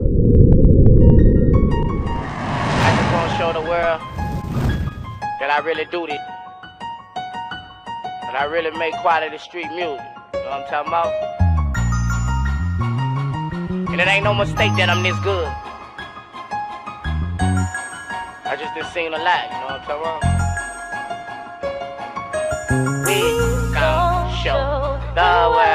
I just want to show the world that I really do this. That I really make quality street music. You know what I'm talking about? And it ain't no mistake that I'm this good. I just done seen a lot, you know what I'm talking about? We gon' show the world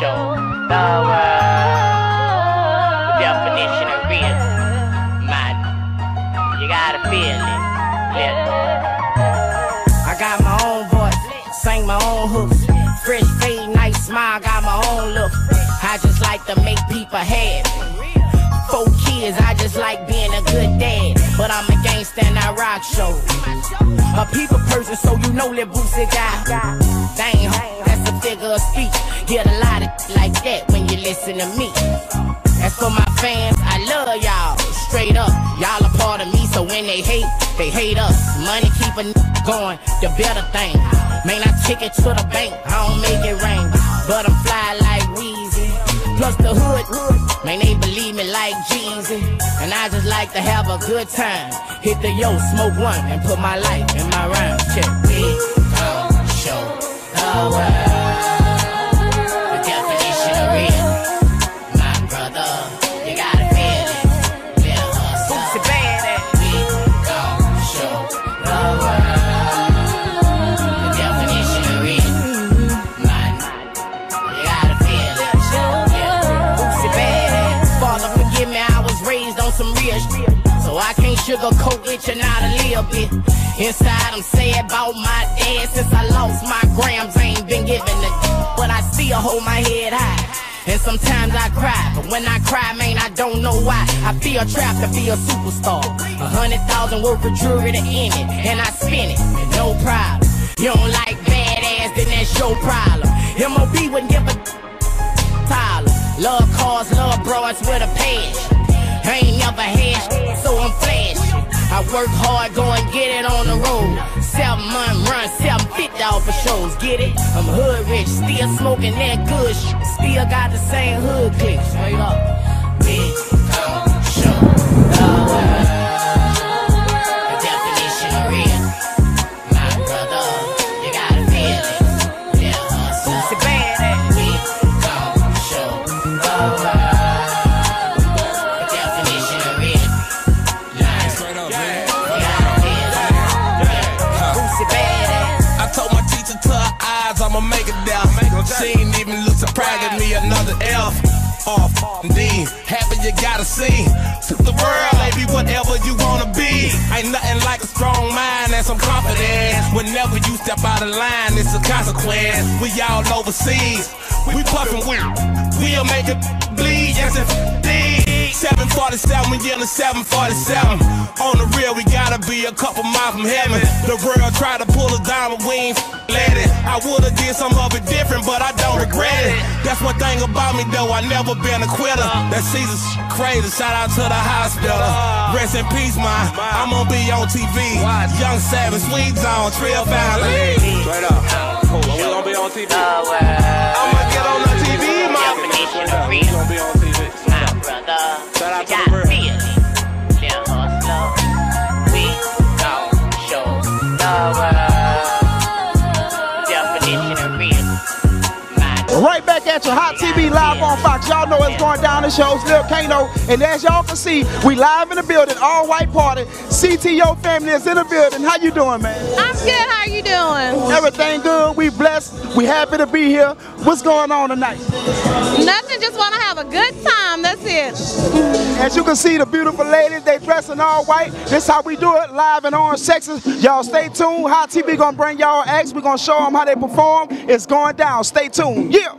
show the world the definition of real. Man, you gotta feel it. I got my own voice, sing my own hooks. Fresh fade, nice smile, got my own look. I just like to make people happy. Four kids, I just like being a good dad. But I'm a gangster and I rock shows. A people person, so you know that Boosie got. Dang, figure of speech. Get a lot of like that when you listen to me. As for my fans, I love y'all. Straight up, y'all a part of me, so when they hate, they hate us. Money keep a n- going, the better thing. Man, I take it to the bank, I don't make it rain. But I'm fly like Weezy. Plus the hood, man, they believe me like Jeezy. And I just like to have a good time. Hit the yo, smoke one, and put my life in my rhyme. Check. We gon' show the world real. So I can't sugarcoat it, you're not a little bit. Inside, I'm sad about my dad. Since I lost my grams, ain't been given a But I still hold my head high. And sometimes I cry, but when I cry, man, I don't know why. I feel trapped to be a superstar. A hundred thousand worth of jewelry to end it, and I spin it, no problem. You don't like badass, work hard, go and get it on the road. Seven month run, fifty off for shows. Get it? I'm hood rich, still smoking that good shit. Still got the same hood click. Straight up. Big I'ma make it there. She ain't even look surprised at me, another F. Off, D, happy you gotta see. To the world, baby, whatever you wanna be. Ain't nothing like a strong mind and some confidence. Whenever you step out of line, it's a consequence. We all overseas, we puffin' weed. We'll make it bleed, yes indeed. 747, we yelling 747. On the gotta be a couple miles from heaven. The world try to pull a down, but we ain't let it. I would've did some of it different, but I don't regret it. That's one thing about me though, I never been a quitter. That Caesar's crazy, shout out to the hospital. Rest in peace, man. I'm gonna be on TV. Young Savage, Sweet Zone, Trill Valley. Straight up. Cool. We gonna be on TV. I'ma get on the TV, man. We gonna be on at you, Hot TV live on Fox. Y'all know it's going down. The show's Lil Kano, and as y'all can see, we live in the building, all white party. CTO family is in the building. How you doing, man? I'm good. How you doing? Everything good. We blessed. We happy to be here. What's going on tonight? Nothing. Just want to have a good time. That's it. As you can see, the beautiful ladies, they dressing all white. This how we do it, live in Orange, Texas. Y'all stay tuned. Hot TV gonna bring y'all acts. we gonna show them how they perform. It's going down. Stay tuned. Yeah.